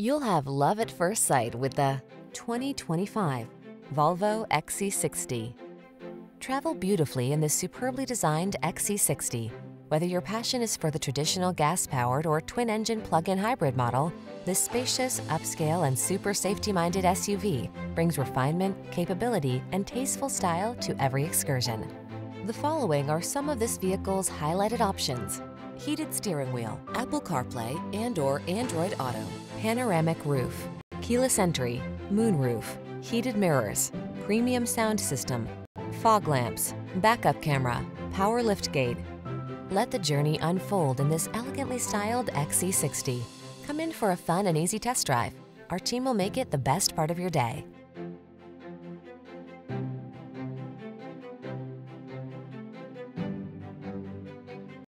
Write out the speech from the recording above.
You'll have love at first sight with the 2025 Volvo XC60. Travel beautifully in this superbly designed XC60. Whether your passion is for the traditional gas-powered or twin-engine plug-in hybrid model, this spacious, upscale, and super safety-minded SUV brings refinement, capability, and tasteful style to every excursion. The following are some of this vehicle's highlighted options. Heated steering wheel, Apple CarPlay and or Android Auto, panoramic roof, keyless entry, moonroof, heated mirrors, premium sound system, fog lamps, backup camera, power lift gate. Let the journey unfold in this elegantly styled XC60. Come in for a fun and easy test drive. Our team will make it the best part of your day.